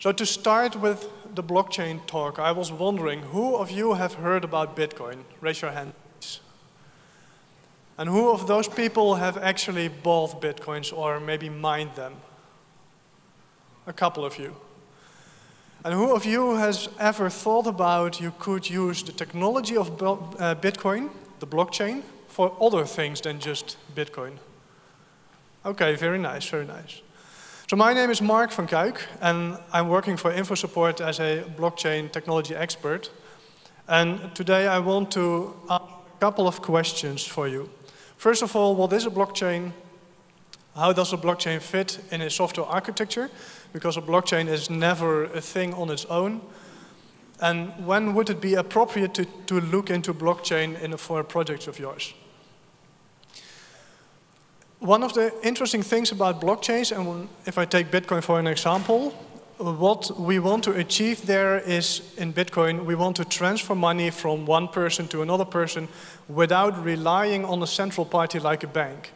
So to start with the blockchain talk, I was wondering, who of you have heard about Bitcoin? Raise your hand. And who of those people have actually bought Bitcoins or maybe mined them? A couple of you. And who of you has ever thought about you could use the technology of uh, Bitcoin, the blockchain, for other things than just Bitcoin? Okay, very nice, very nice. So my name is Mark van Cuijk, and I'm working for InfoSupport as a blockchain technology expert. And today I want to ask a couple of questions for you. First of all, what is a blockchain? How does a blockchain fit in a software architecture? Because a blockchain is never a thing on its own. And when would it be appropriate to, to look into blockchain in a, for a project of yours? One of the interesting things about blockchains, and if I take Bitcoin for an example, what we want to achieve there is in Bitcoin, we want to transfer money from one person to another person without relying on a central party like a bank.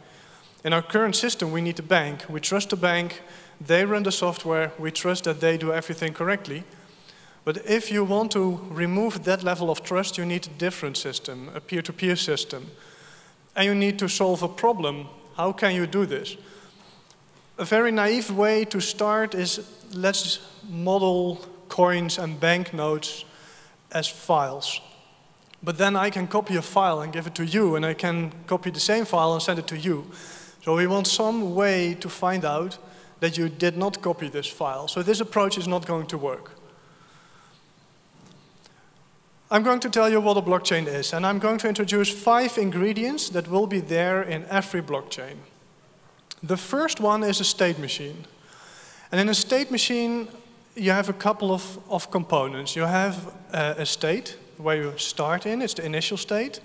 In our current system, we need a bank. We trust the bank, they run the software, we trust that they do everything correctly. But if you want to remove that level of trust, you need a different system, a peer to peer system. And you need to solve a problem. How can you do this? A very naive way to start is let's model coins and banknotes as files. But then I can copy a file and give it to you, and I can copy the same file and send it to you. So we want some way to find out that you did not copy this file. So this approach is not going to work. I'm going to tell you what a blockchain is, and I'm going to introduce five ingredients that will be there in every blockchain. The first one is a state machine. And in a state machine, you have a couple of, of components. You have uh, a state where you start in, it's the initial state.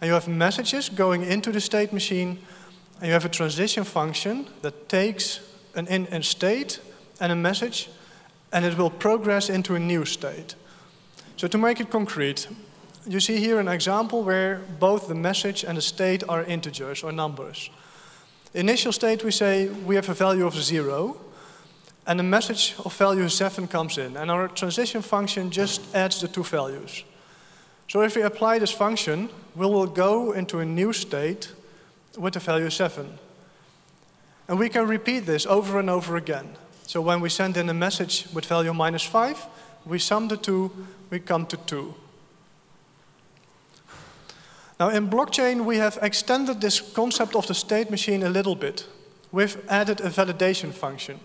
And you have messages going into the state machine. And you have a transition function that takes an in a state and a message, and it will progress into a new state. So to make it concrete, you see here an example where both the message and the state are integers or numbers. Initial state, we say we have a value of zero, and a message of value 7 comes in, and our transition function just adds the two values. So if we apply this function, we will go into a new state with the value 7. And we can repeat this over and over again. So when we send in a message with value minus 5, we sum the two, we come to 2. Now in blockchain, we have extended this concept of the state machine a little bit. We've added a validation function,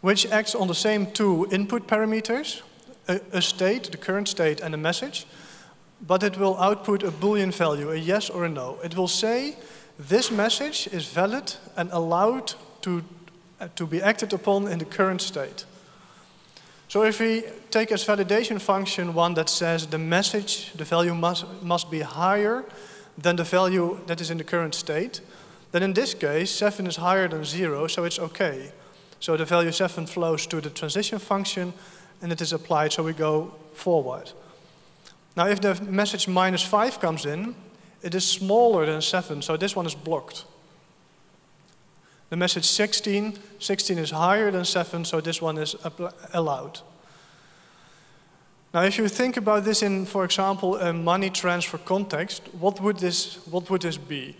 which acts on the same two input parameters, a, a state, the current state, and a message, but it will output a Boolean value, a yes or a no. It will say, this message is valid and allowed to, uh, to be acted upon in the current state. So if we take as validation function one that says the message, the value must, must be higher than the value that is in the current state, then in this case, 7 is higher than 0, so it's okay. So the value 7 flows to the transition function, and it is applied, so we go forward. Now if the message minus 5 comes in, it is smaller than 7, so this one is blocked. The message 16, 16 is higher than 7, so this one is allowed. Now, if you think about this in, for example, a money transfer context, what would this, what would this be?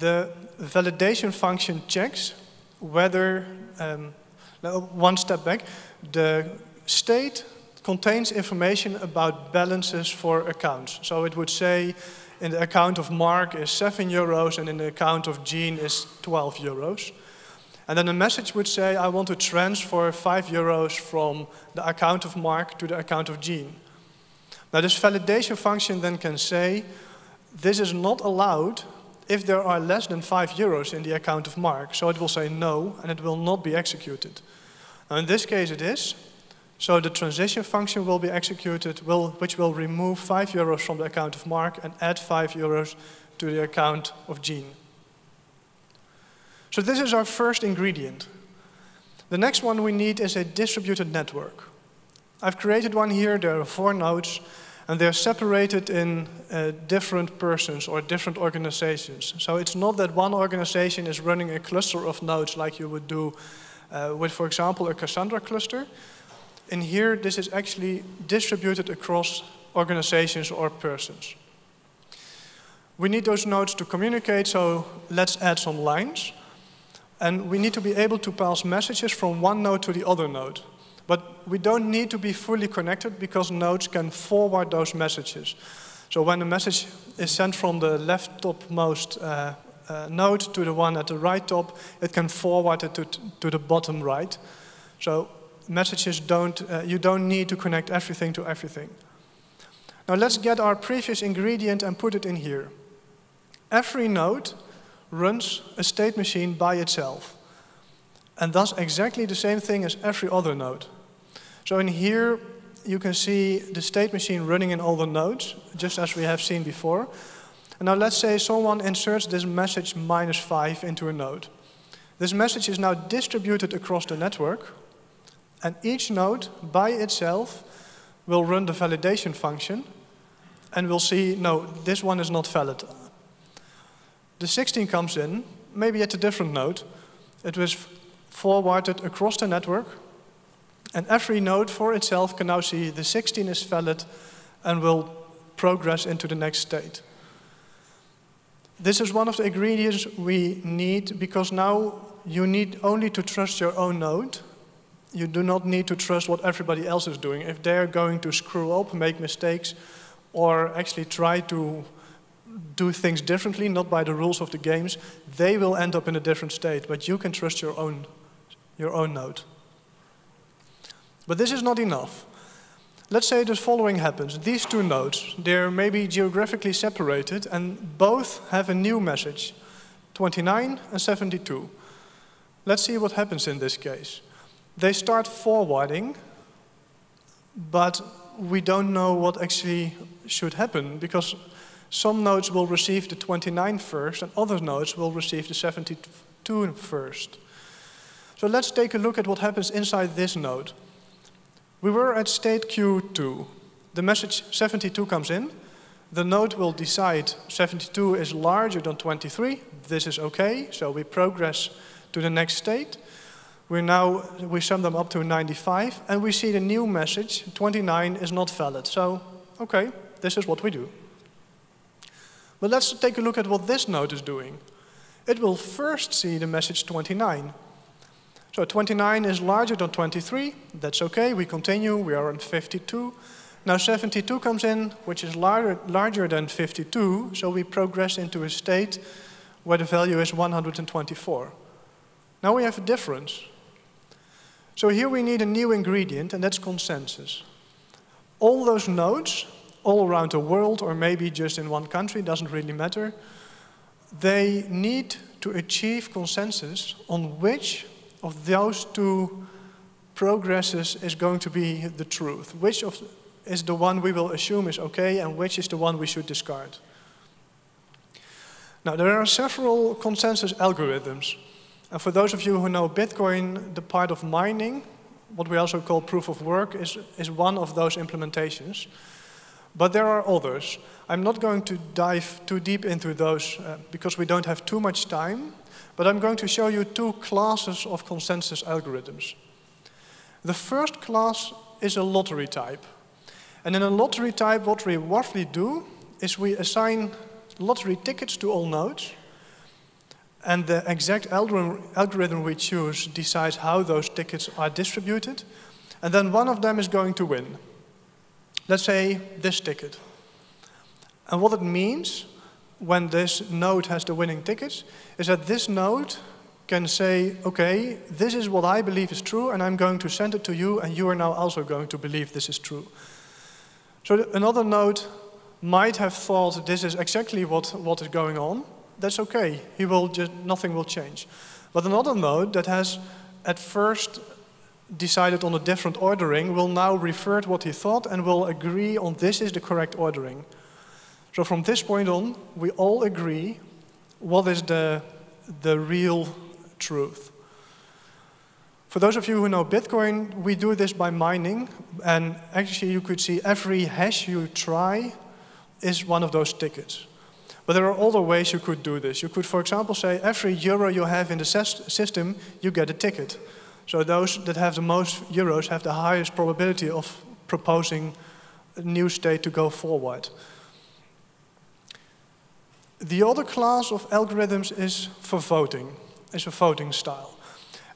The validation function checks whether, um, one step back, the state contains information about balances for accounts. So it would say in the account of Mark is 7 euros and in the account of Jean is 12 euros. And then the message would say, I want to transfer 5 euros from the account of Mark to the account of Jean. Now this validation function then can say, this is not allowed if there are less than 5 euros in the account of Mark. So it will say no, and it will not be executed. Now in this case it is, so the transition function will be executed, will, which will remove 5 euros from the account of Mark and add 5 euros to the account of Jean. So this is our first ingredient. The next one we need is a distributed network. I've created one here, there are four nodes, and they're separated in uh, different persons or different organizations. So it's not that one organization is running a cluster of nodes like you would do uh, with, for example, a Cassandra cluster. In here, this is actually distributed across organizations or persons. We need those nodes to communicate, so let's add some lines. And we need to be able to pass messages from one node to the other node. But we don't need to be fully connected because nodes can forward those messages. So when a message is sent from the left topmost uh, uh, node to the one at the right top, it can forward it to, to the bottom right. So messages don't, uh, you don't need to connect everything to everything. Now let's get our previous ingredient and put it in here. Every node runs a state machine by itself and does exactly the same thing as every other node. So in here, you can see the state machine running in all the nodes, just as we have seen before. And now let's say someone inserts this message minus 5 into a node. This message is now distributed across the network, and each node by itself will run the validation function, and we'll see, no, this one is not valid. The 16 comes in, maybe at a different node. It was forwarded across the network, and every node for itself can now see the 16 is valid and will progress into the next state. This is one of the ingredients we need because now you need only to trust your own node. You do not need to trust what everybody else is doing. If they're going to screw up, make mistakes, or actually try to do things differently, not by the rules of the games, they will end up in a different state. But you can trust your own, your own node. But this is not enough. Let's say the following happens. These two nodes, they're maybe geographically separated and both have a new message, 29 and 72. Let's see what happens in this case. They start forwarding, but we don't know what actually should happen because some nodes will receive the 29 first and other nodes will receive the 72 first. So let's take a look at what happens inside this node. We were at state Q2. The message 72 comes in. The node will decide 72 is larger than 23. This is okay, so we progress to the next state. We now, we sum them up to 95, and we see the new message, 29 is not valid. So, okay, this is what we do. But let's take a look at what this node is doing. It will first see the message 29. So 29 is larger than 23. That's okay. We continue. We are on 52. Now 72 comes in, which is larger, larger than 52. So we progress into a state where the value is 124. Now we have a difference. So here we need a new ingredient, and that's consensus. All those nodes, all around the world, or maybe just in one country, doesn't really matter, they need to achieve consensus on which of those two progresses is going to be the truth? Which of is the one we will assume is okay and which is the one we should discard? Now, there are several consensus algorithms. And for those of you who know Bitcoin, the part of mining, what we also call proof of work, is, is one of those implementations. But there are others. I'm not going to dive too deep into those uh, because we don't have too much time. But I'm going to show you two classes of consensus algorithms. The first class is a lottery type. And in a lottery type, what we roughly do is we assign lottery tickets to all nodes. And the exact algorithm we choose decides how those tickets are distributed. And then one of them is going to win. Let's say this ticket. And what it means when this node has the winning tickets is that this node can say, okay, this is what I believe is true, and I'm going to send it to you, and you are now also going to believe this is true. So another node might have thought this is exactly what, what is going on. That's okay. He will just, nothing will change. But another node that has at first decided on a different ordering will now revert what he thought and will agree on this is the correct ordering. So from this point on, we all agree what is the, the real truth. For those of you who know Bitcoin, we do this by mining. And actually, you could see every hash you try is one of those tickets. But there are other ways you could do this. You could, for example, say every euro you have in the system, you get a ticket. So those that have the most euros have the highest probability of proposing a new state to go forward. The other class of algorithms is for voting, is a voting style.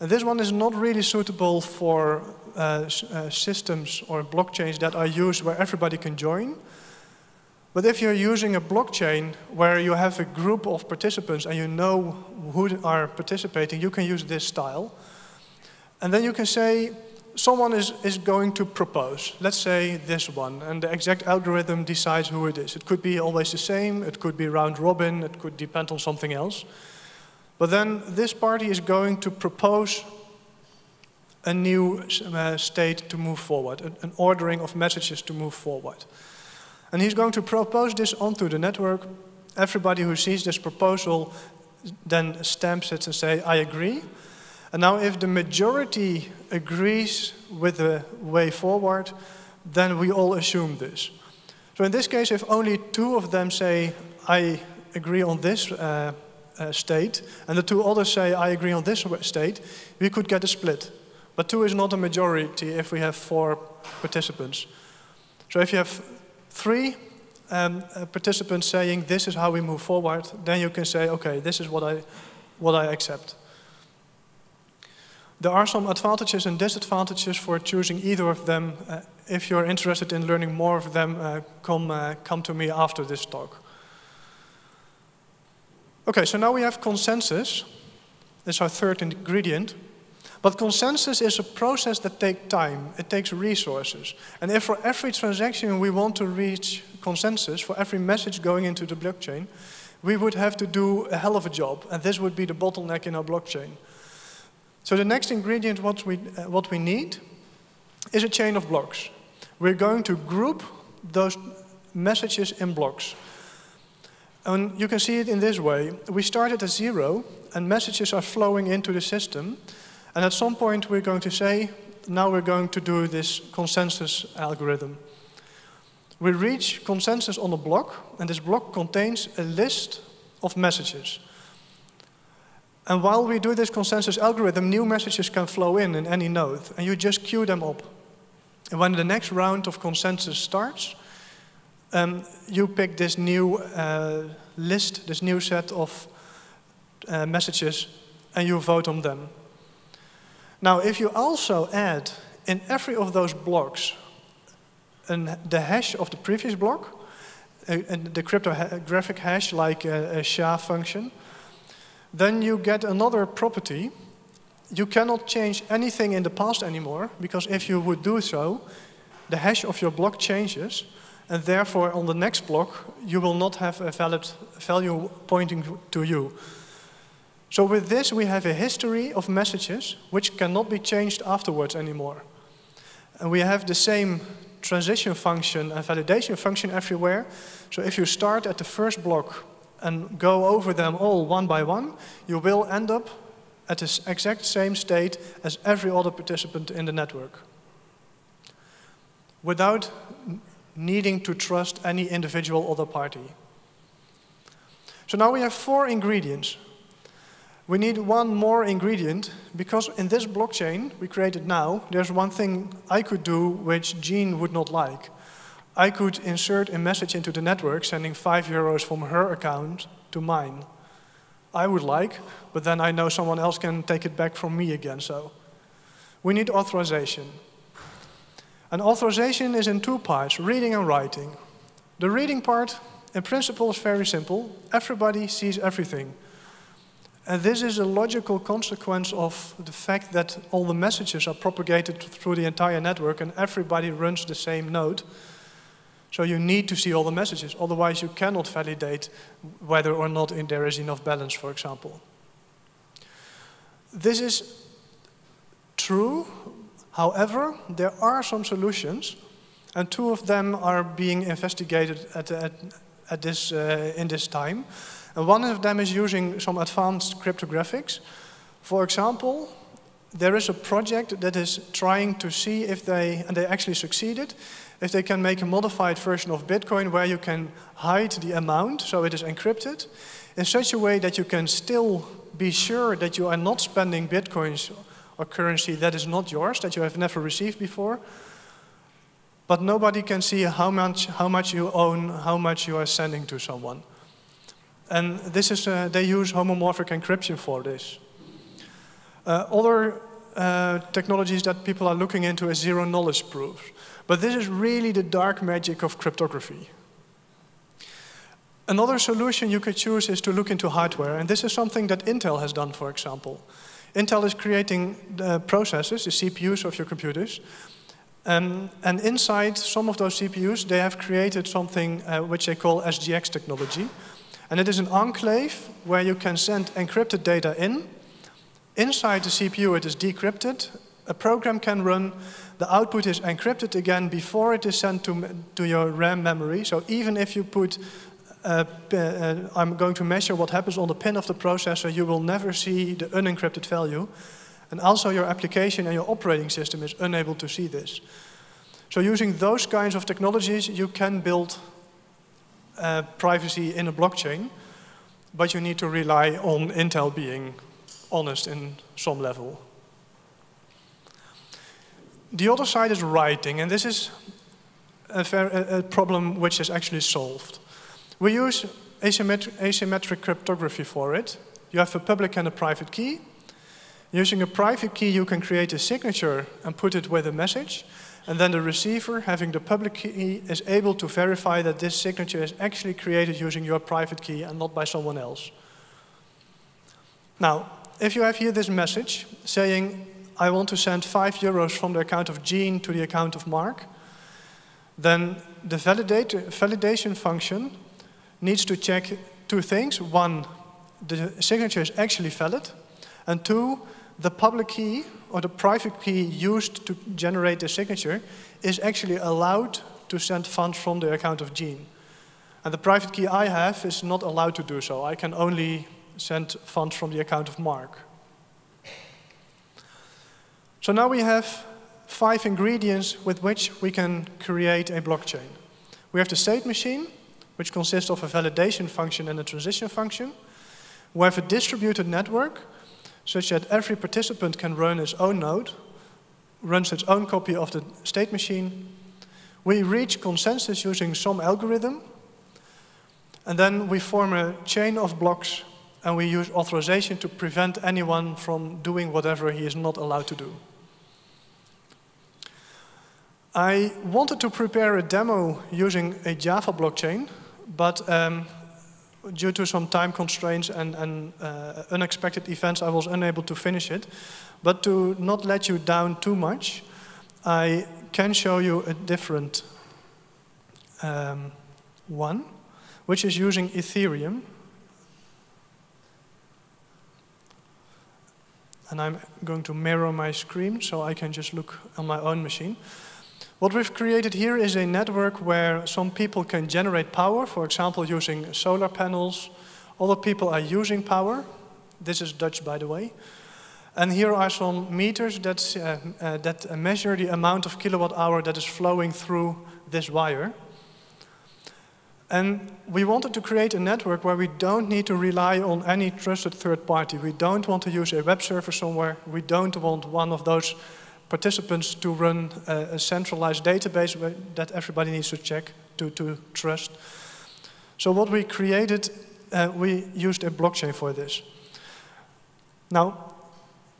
And this one is not really suitable for uh, uh, systems or blockchains that are used where everybody can join. But if you're using a blockchain where you have a group of participants and you know who are participating, you can use this style. And then you can say, someone is, is going to propose, let's say this one, and the exact algorithm decides who it is. It could be always the same, it could be round robin, it could depend on something else. But then this party is going to propose a new uh, state to move forward, an, an ordering of messages to move forward. And he's going to propose this onto the network. Everybody who sees this proposal then stamps it and say, I agree. And now if the majority agrees with the way forward, then we all assume this. So in this case, if only two of them say, I agree on this uh, uh, state, and the two others say, I agree on this state, we could get a split. But two is not a majority if we have four participants. So if you have three um, uh, participants saying, this is how we move forward, then you can say, okay, this is what I, what I accept. There are some advantages and disadvantages for choosing either of them. Uh, if you're interested in learning more of them, uh, come, uh, come to me after this talk. Okay, so now we have consensus. This our third ingredient. But consensus is a process that takes time, it takes resources. And if for every transaction we want to reach consensus, for every message going into the blockchain, we would have to do a hell of a job. And this would be the bottleneck in our blockchain. So the next ingredient what we, uh, what we need is a chain of blocks. We're going to group those messages in blocks. And you can see it in this way. We started at zero, and messages are flowing into the system. And at some point, we're going to say, now we're going to do this consensus algorithm. We reach consensus on a block, and this block contains a list of messages. And while we do this consensus algorithm, new messages can flow in in any node, and you just queue them up. And when the next round of consensus starts, um, you pick this new uh, list, this new set of uh, messages, and you vote on them. Now, if you also add in every of those blocks an, the hash of the previous block, uh, the cryptographic hash like a, a SHA function, then you get another property. You cannot change anything in the past anymore, because if you would do so, the hash of your block changes, and therefore on the next block, you will not have a valid value pointing to you. So with this, we have a history of messages which cannot be changed afterwards anymore. And we have the same transition function and validation function everywhere. So if you start at the first block and go over them all one by one, you will end up at the exact same state as every other participant in the network without needing to trust any individual other party. So now we have four ingredients. We need one more ingredient because in this blockchain we created now, there's one thing I could do which Jean would not like. I could insert a message into the network sending five euros from her account to mine. I would like, but then I know someone else can take it back from me again, so. We need authorization. And authorization is in two parts, reading and writing. The reading part, in principle, is very simple. Everybody sees everything. And this is a logical consequence of the fact that all the messages are propagated through the entire network and everybody runs the same node. So you need to see all the messages, otherwise you cannot validate whether or not there is enough balance, for example. This is true, however, there are some solutions, and two of them are being investigated at, at, at this, uh, in this time. And one of them is using some advanced cryptographics. For example, there is a project that is trying to see if they, and they actually succeeded, if they can make a modified version of Bitcoin where you can hide the amount, so it is encrypted, in such a way that you can still be sure that you are not spending Bitcoins or currency that is not yours, that you have never received before. But nobody can see how much, how much you own, how much you are sending to someone. And this is, uh, they use homomorphic encryption for this. Uh, other uh, technologies that people are looking into is zero knowledge proofs. But this is really the dark magic of cryptography. Another solution you could choose is to look into hardware, and this is something that Intel has done, for example. Intel is creating the processors, the CPUs of your computers, um, and inside some of those CPUs, they have created something uh, which they call SGX technology. And it is an enclave where you can send encrypted data in. Inside the CPU, it is decrypted. A program can run. The output is encrypted again before it is sent to, to your RAM memory. So even if you put, uh, uh, I'm going to measure what happens on the pin of the processor, you will never see the unencrypted value. And also your application and your operating system is unable to see this. So using those kinds of technologies, you can build uh, privacy in a blockchain, but you need to rely on Intel being honest in some level. The other side is writing, and this is a, a, problem which is actually solved. We use asymmetric, asymmetric cryptography for it. You have a public and a private key, Using a private key, you can create a signature and put it with a message. And then the receiver, having the public key, is able to verify that this signature is actually created using your private key and not by someone else. Now, if you have here this message saying, I want to send five euros from the account of Jean to the account of Mark, then the validation function needs to check two things. One, the signature is actually valid. And two, the public key or the private key used to generate the signature is actually allowed to send funds from the account of Jean. And the private key I have is not allowed to do so. I can only send funds from the account of Mark. So now we have five ingredients with which we can create a blockchain. We have the state machine, which consists of a validation function and a transition function. We have a distributed network, such that every participant can run its own node, runs its own copy of the state machine. We reach consensus using some algorithm, and then we form a chain of blocks and we use authorization to prevent anyone from doing whatever he is not allowed to do. I wanted to prepare a demo using a Java blockchain, but um, due to some time constraints and, and uh, unexpected events, I was unable to finish it. But to not let you down too much, I can show you a different um, one, which is using Ethereum. And I'm going to mirror my screen so I can just look on my own machine. What we've created here is a network where some people can generate power, for example, using solar panels. Other people are using power. This is Dutch, by the way. And here are some meters that, uh, uh, that measure the amount of kilowatt hour that is flowing through this wire. And we wanted to create a network where we don't need to rely on any trusted third party. We don't want to use a web server somewhere. We don't want one of those participants to run a, a centralized database that everybody needs to check to, to trust. So what we created, uh, we used a blockchain for this. Now,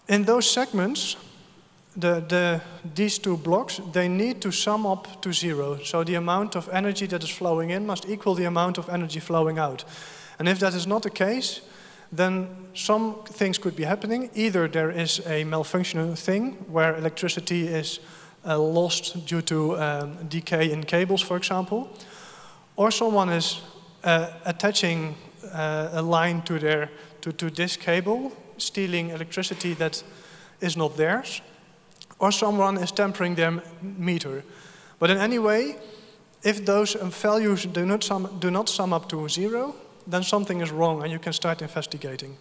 in those segments, the, the, these two blocks, they need to sum up to zero. So the amount of energy that is flowing in must equal the amount of energy flowing out. And if that is not the case, then some things could be happening. Either there is a malfunctioning thing where electricity is uh, lost due to um, decay in cables, for example, or someone is uh, attaching uh, a line to, their, to, to this cable, stealing electricity that is not theirs, or someone is tampering their meter. But in any way, if those values do not sum, do not sum up to zero, then something is wrong and you can start investigating.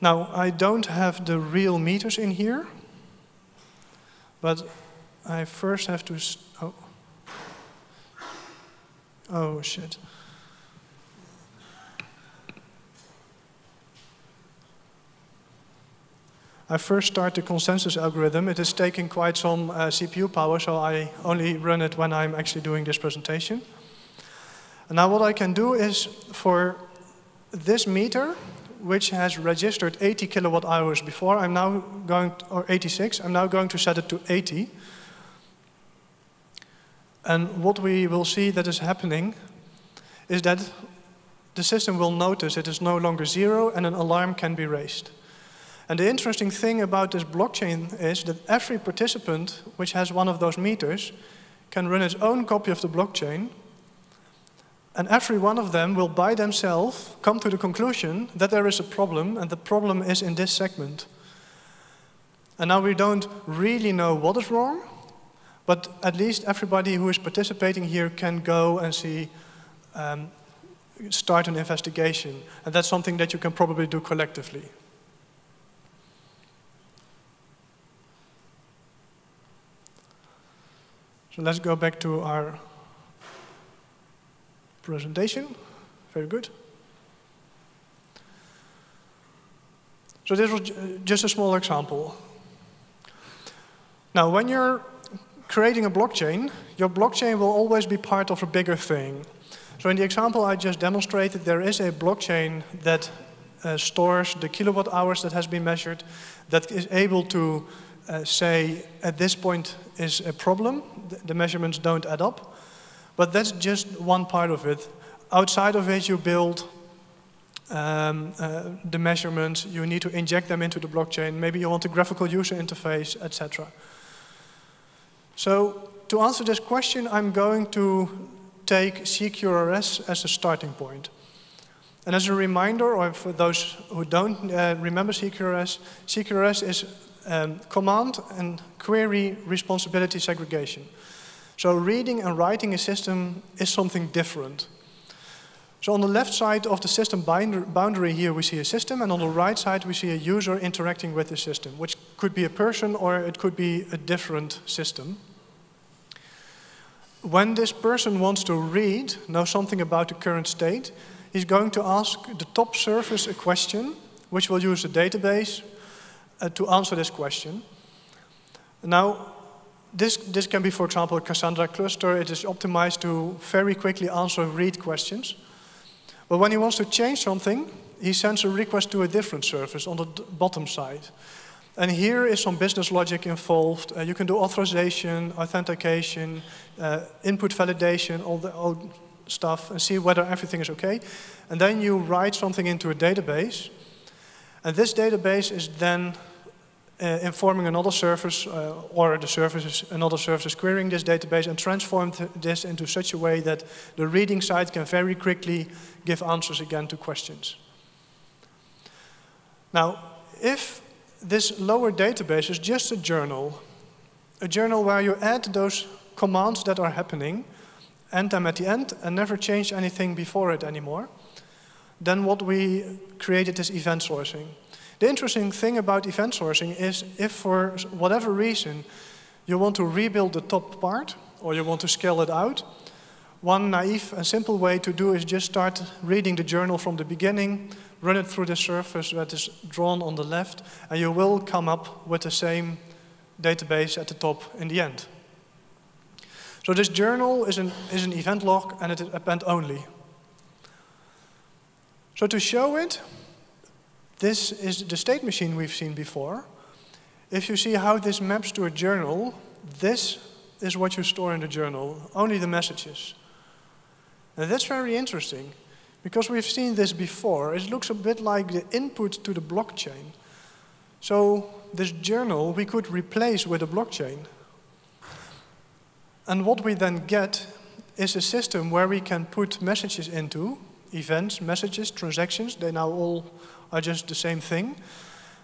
Now, I don't have the real meters in here, but I first have to. Oh, oh shit. I first start the consensus algorithm. It is taking quite some uh, CPU power, so I only run it when I'm actually doing this presentation. Now what I can do is for this meter, which has registered 80 kilowatt hours before, I'm now going, to, or 86, I'm now going to set it to 80. And what we will see that is happening is that the system will notice it is no longer zero and an alarm can be raised. And the interesting thing about this blockchain is that every participant which has one of those meters can run its own copy of the blockchain and every one of them will by themselves come to the conclusion that there is a problem and the problem is in this segment. And now we don't really know what is wrong, but at least everybody who is participating here can go and see, um, start an investigation. And that's something that you can probably do collectively. So let's go back to our presentation. Very good. So this was just a small example. Now, when you're creating a blockchain, your blockchain will always be part of a bigger thing. So in the example I just demonstrated, there is a blockchain that uh, stores the kilowatt hours that has been measured, that is able to uh, say at this point is a problem, the measurements don't add up. But that's just one part of it. Outside of it, you build um, uh, the measurements, you need to inject them into the blockchain, maybe you want a graphical user interface, etc. So to answer this question, I'm going to take CQRS as a starting point. And as a reminder, or for those who don't uh, remember CQRS, CQRS is um, command and query responsibility segregation. So reading and writing a system is something different. So on the left side of the system boundary here we see a system and on the right side we see a user interacting with the system, which could be a person or it could be a different system. When this person wants to read, know something about the current state, he's going to ask the top service a question, which will use the database uh, to answer this question. Now, this, this can be, for example, a Cassandra cluster. It is optimized to very quickly answer read questions. But when he wants to change something, he sends a request to a different service on the bottom side. And here is some business logic involved. Uh, you can do authorization, authentication, uh, input validation, all the all stuff, and see whether everything is okay. And then you write something into a database. And this database is then informing another service, uh, or the service is, another service is querying this database and transform this into such a way that the reading side can very quickly give answers again to questions. Now, if this lower database is just a journal, a journal where you add those commands that are happening, end them at the end, and never change anything before it anymore, then what we created is event sourcing. The interesting thing about event sourcing is if for whatever reason you want to rebuild the top part or you want to scale it out, one naive and simple way to do is just start reading the journal from the beginning, run it through the surface that is drawn on the left, and you will come up with the same database at the top in the end. So this journal is an, is an event log and it is append only. So to show it, this is the state machine we've seen before. If you see how this maps to a journal, this is what you store in the journal, only the messages. That's very interesting, because we've seen this before. It looks a bit like the input to the blockchain. So this journal we could replace with a blockchain. And what we then get is a system where we can put messages into, events, messages, transactions, they now all are just the same thing.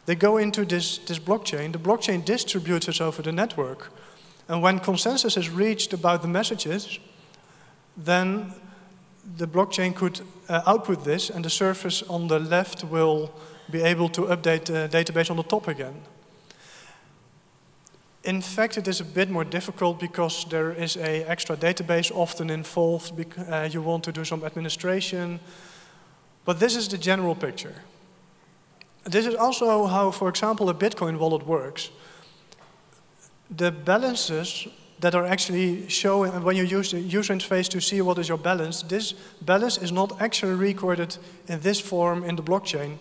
They go into this, this blockchain. The blockchain distributes it over the network. And when consensus is reached about the messages, then the blockchain could uh, output this, and the surface on the left will be able to update the database on the top again. In fact, it is a bit more difficult because there is a extra database often involved. Uh, you want to do some administration. But this is the general picture. This is also how, for example, a Bitcoin wallet works. The balances that are actually showing, when you use the user interface to see what is your balance, this balance is not actually recorded in this form in the blockchain.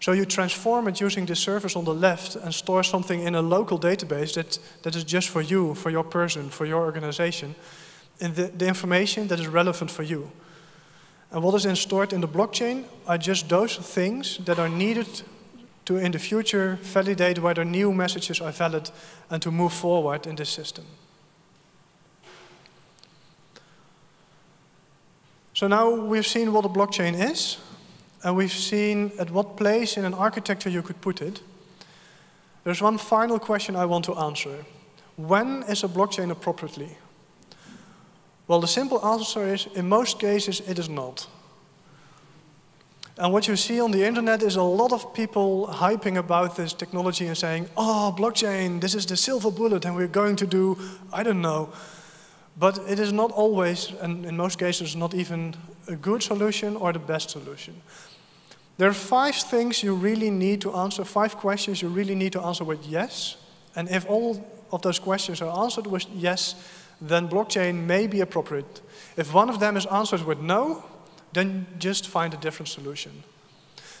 So you transform it using the service on the left and store something in a local database that, that is just for you, for your person, for your organization, in the, the information that is relevant for you. And what is then stored in the blockchain are just those things that are needed to, in the future, validate whether new messages are valid and to move forward in this system. So now we've seen what a blockchain is, and we've seen at what place in an architecture you could put it. There's one final question I want to answer. When is a blockchain appropriately? Well, the simple answer is, in most cases, it is not. And what you see on the internet is a lot of people hyping about this technology and saying, oh, blockchain, this is the silver bullet, and we're going to do, I don't know. But it is not always, and in most cases, not even a good solution or the best solution. There are five things you really need to answer, five questions you really need to answer with yes. And if all of those questions are answered with yes, then blockchain may be appropriate. If one of them is answered with no, then just find a different solution.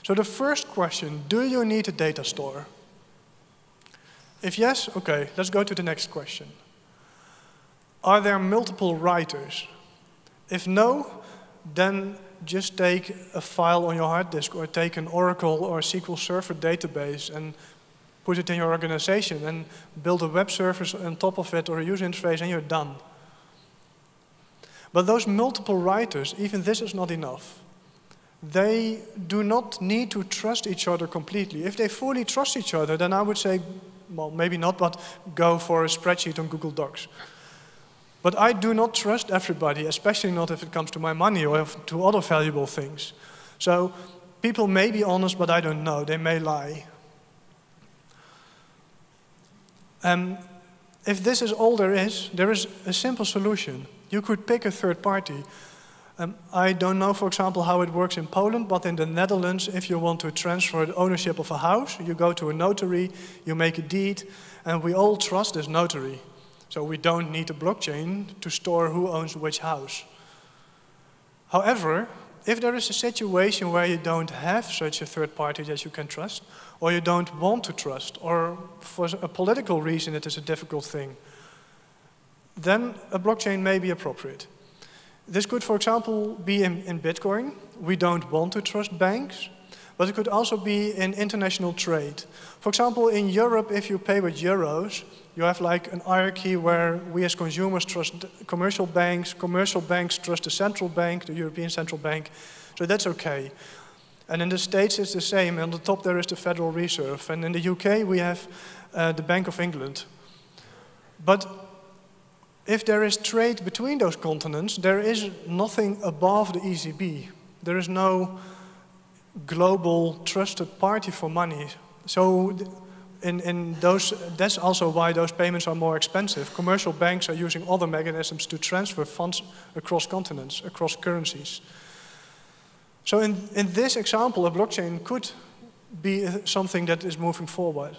So the first question, do you need a data store? If yes, okay, let's go to the next question. Are there multiple writers? If no, then just take a file on your hard disk or take an Oracle or SQL Server database and put it in your organization and build a web service on top of it or a user interface and you're done. But those multiple writers, even this is not enough. They do not need to trust each other completely. If they fully trust each other, then I would say, well, maybe not, but go for a spreadsheet on Google Docs. But I do not trust everybody, especially not if it comes to my money or to other valuable things. So people may be honest, but I don't know. They may lie. Um, if this is all there is, there is a simple solution. You could pick a third party. Um, I don't know, for example, how it works in Poland, but in the Netherlands, if you want to transfer the ownership of a house, you go to a notary, you make a deed, and we all trust this notary. So we don't need a blockchain to store who owns which house. However, if there is a situation where you don't have such a third party that you can trust, or you don't want to trust, or for a political reason it is a difficult thing, then a blockchain may be appropriate. This could, for example, be in, in Bitcoin. We don't want to trust banks, but it could also be in international trade. For example, in Europe, if you pay with euros, you have like an hierarchy where we as consumers trust commercial banks, commercial banks trust the central bank, the European Central Bank, so that's okay. And in the States, it's the same. On the top, there is the Federal Reserve. And in the UK, we have uh, the Bank of England. But if there is trade between those continents, there is nothing above the ECB. There is no global trusted party for money. So in, in those, that's also why those payments are more expensive. Commercial banks are using other mechanisms to transfer funds across continents, across currencies. So in, in this example, a blockchain could be something that is moving forward.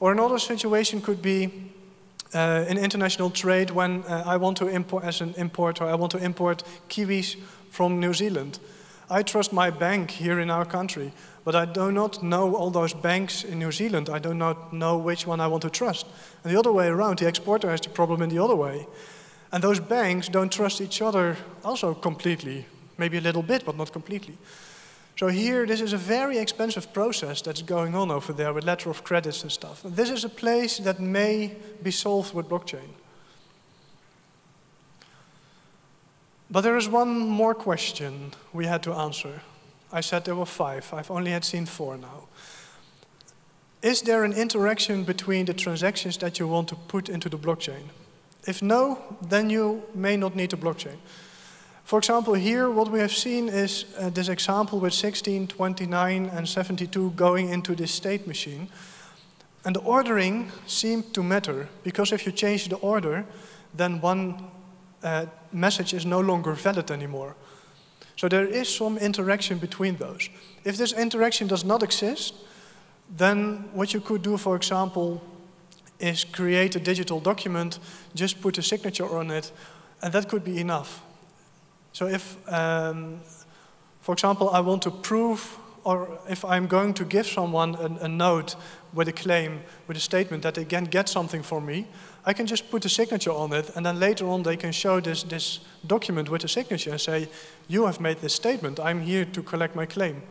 Or another situation could be uh, in international trade when uh, I want to import, as an importer, I want to import kiwis from New Zealand. I trust my bank here in our country, but I do not know all those banks in New Zealand. I do not know which one I want to trust. And the other way around, the exporter has the problem in the other way. And those banks don't trust each other also completely. Maybe a little bit, but not completely. So here, this is a very expensive process that's going on over there with letter of credits and stuff. This is a place that may be solved with blockchain. But there is one more question we had to answer. I said there were five. I've only had seen four now. Is there an interaction between the transactions that you want to put into the blockchain? If no, then you may not need a blockchain. For example, here what we have seen is uh, this example with 16, 29, and 72 going into this state machine. And the ordering seemed to matter, because if you change the order, then one uh, message is no longer valid anymore. So there is some interaction between those. If this interaction does not exist, then what you could do, for example, is create a digital document, just put a signature on it, and that could be enough. So if, um, for example, I want to prove, or if I'm going to give someone a, a note with a claim, with a statement that they can get something from me, I can just put a signature on it, and then later on they can show this, this document with a signature and say, you have made this statement, I'm here to collect my claim.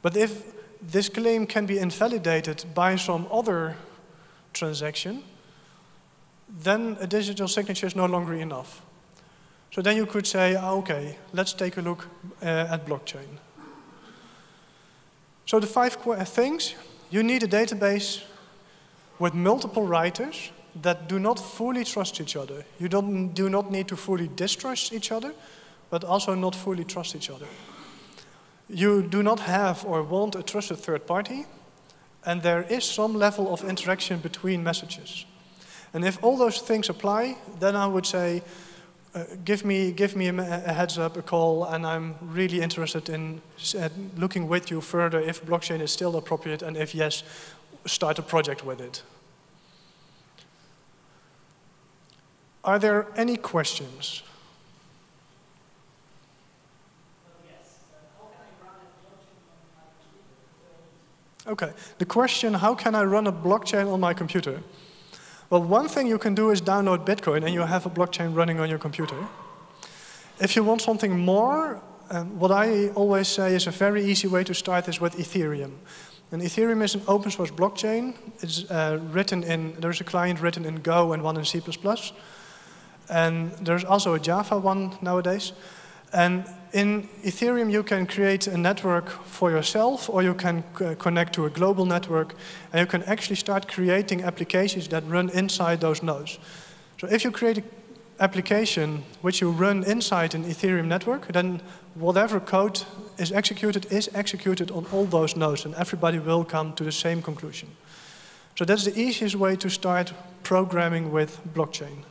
But if this claim can be invalidated by some other transaction, then a digital signature is no longer enough. So then you could say, ah, okay, let's take a look uh, at blockchain. So the five things, you need a database with multiple writers that do not fully trust each other. You don't, do not need to fully distrust each other, but also not fully trust each other. You do not have or want a trusted third party, and there is some level of interaction between messages. And if all those things apply, then I would say, uh, give me, give me a, a, heads up, a call, and I'm really interested in uh, looking with you further if blockchain is still appropriate, and if yes, start a project with it. Are there any questions? Okay, the question, how can I run a blockchain on my computer? Well, one thing you can do is download Bitcoin and you have a blockchain running on your computer. If you want something more, um, what I always say is a very easy way to start is with Ethereum. And Ethereum is an open source blockchain. It's uh, written in, there's a client written in Go and one in C++. And there's also a Java one nowadays. And in Ethereum, you can create a network for yourself, or you can uh, connect to a global network, and you can actually start creating applications that run inside those nodes. So if you create an application which you run inside an Ethereum network, then whatever code is executed is executed on all those nodes, and everybody will come to the same conclusion. So that's the easiest way to start programming with blockchain.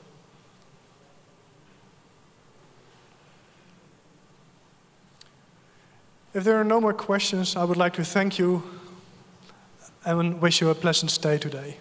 If there are no more questions, I would like to thank you and wish you a pleasant stay today.